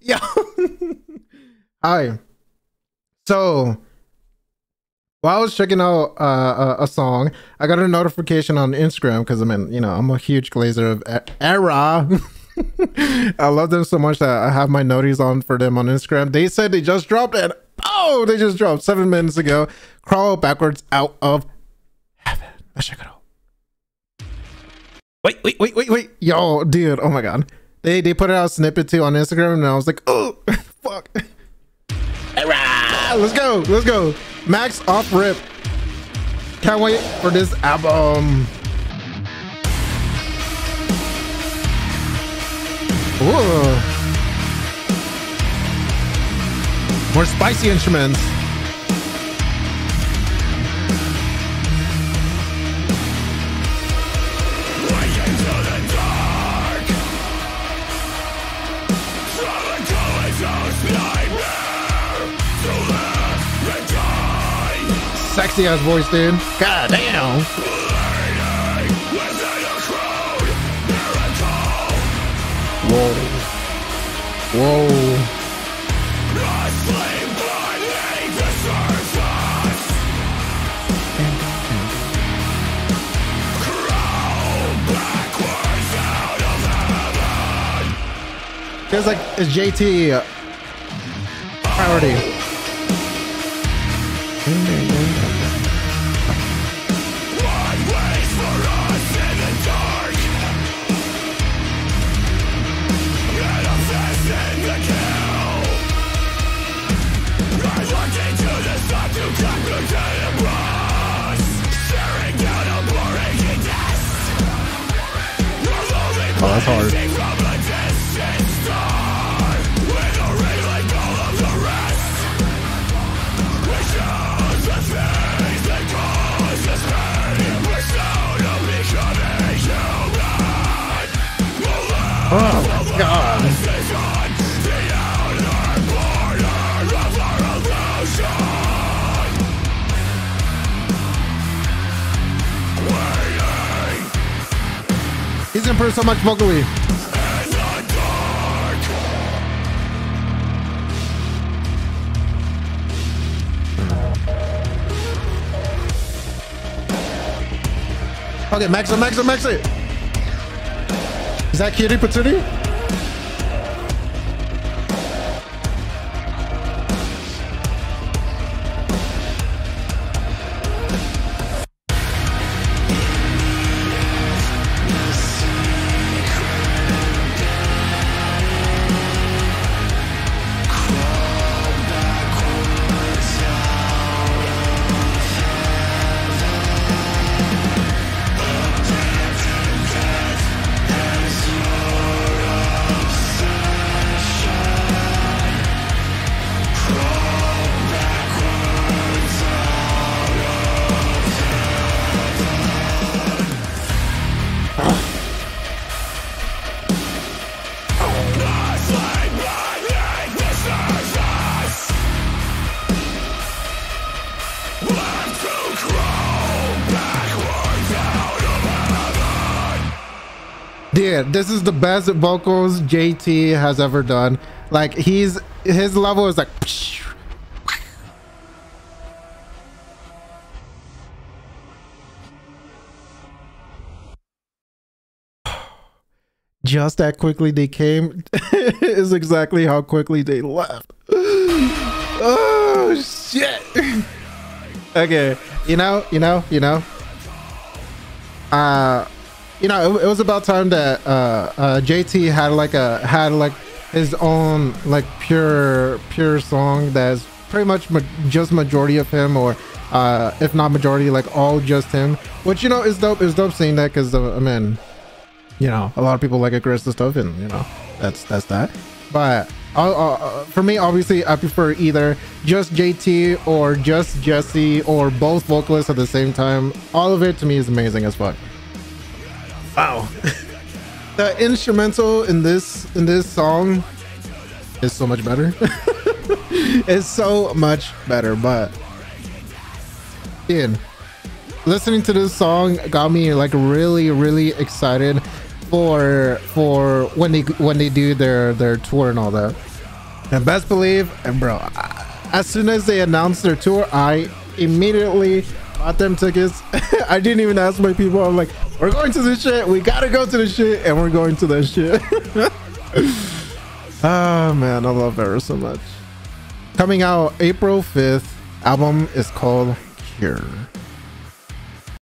Yeah. Hi. So, while I was checking out uh, a, a, song, I got a notification on Instagram because I'm in, you know, I'm a huge glazer of ERRA. I love them so much that I have my noties on for them on Instagram. They said they just dropped it. Oh, they just dropped seven minutes ago. Crawl backwards out of heaven. Let's check it out. Wait, wait, wait, wait, wait. Yo, dude. Oh my god. They they put it out snippet too on Instagram, and I was like, oh, fuck. Let's go, let's go. Max off rip. Can't wait for this album. Ooh. More spicy instruments. Sexy ass voice, dude. God damn. Feels like it's JT uh, priority. Oh, that's hard. Oh god. He's improved so much vocally. Okay, max it, max it, max it. Is that Kitty Patootie? Dude, this is the best vocals JT has ever done. Like he's his level is like just that quickly they came is exactly how quickly they left. oh shit. okay, you know, you know, you know. Uh you know, it, it, was about time that uh, uh, JT had like a had like his own like pure pure song that's pretty much ma- just majority of him, or uh, if not majority, like all just him. Which you know is dope. Is dope seeing that because uh, I mean, you know, a lot of people like aggressive stuff, and you know, that's that's that. But uh, uh, for me, obviously, I prefer either just JT or just Jesse or both vocalists at the same time. All of it to me is amazing as fuck. Wow. the instrumental in this in this song is so much better. it's so much better, but in listening to this song got me like really really excited for for when they when they do their their tour and all that. And best believe, and bro, as soon as they announced their tour, I immediately bought them tickets. I didn't even ask my people. I'm like, we're going to this shit. We gotta go to the shit, and we're going to this shit. oh man, I love ERRA so much. Coming out April 5th. Album is called Cure.